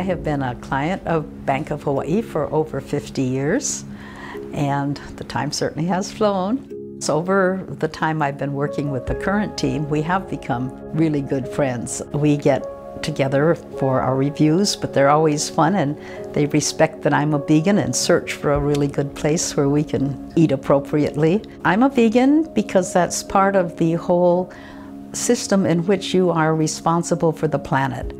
I have been a client of Bank of Hawaii for over 50 years, and the time certainly has flown. So over the time I've been working with the current team, we have become really good friends. We get together for our reviews, but they're always fun and they respect that I'm a vegan and search for a really good place where we can eat appropriately. I'm a vegan because that's part of the whole system in which you are responsible for the planet.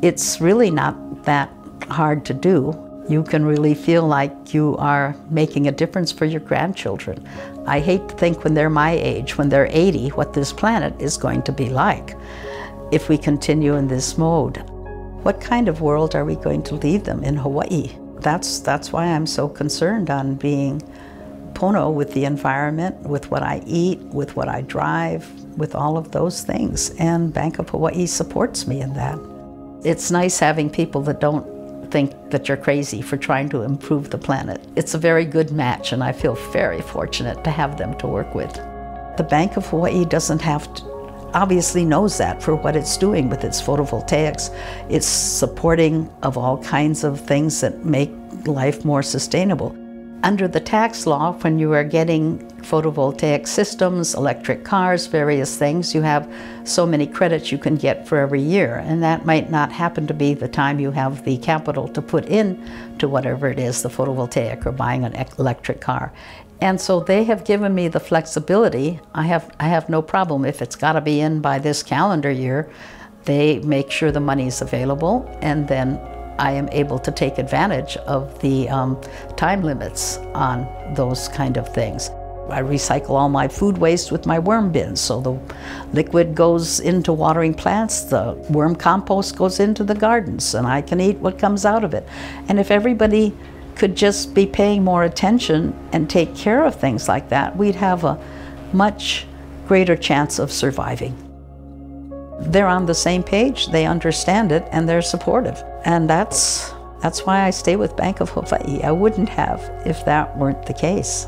It's really not that hard to do. You can really feel like you are making a difference for your grandchildren. I hate to think when they're my age, when they're 80, what this planet is going to be like if we continue in this mode. What kind of world are we going to leave them in Hawaii? That's, that's why I'm so concerned on being Pono with the environment, with what I eat, with what I drive, with all of those things. And Bank of Hawaii supports me in that. It's nice having people that don't think that you're crazy for trying to improve the planet. It's a very good match and I feel very fortunate to have them to work with. The Bank of Hawaii doesn't have to, obviously knows that for what it's doing with its photovoltaics. It's supporting of all kinds of things that make life more sustainable. Under the tax law, when you are getting photovoltaic systems, electric cars, various things, you have so many credits you can get for every year. And that might not happen to be the time you have the capital to put in to whatever it is, the photovoltaic or buying an electric car. And so they have given me the flexibility. I have, I have no problem if it's got to be in by this calendar year. They make sure the money is available and then I am able to take advantage of the um, time limits on those kind of things. I recycle all my food waste with my worm bins. So the liquid goes into watering plants, the worm compost goes into the gardens, and I can eat what comes out of it. And if everybody could just be paying more attention and take care of things like that, we'd have a much greater chance of surviving. They're on the same page, they understand it, and they're supportive. And that's, that's why I stay with Bank of Hawaii. I wouldn't have if that weren't the case.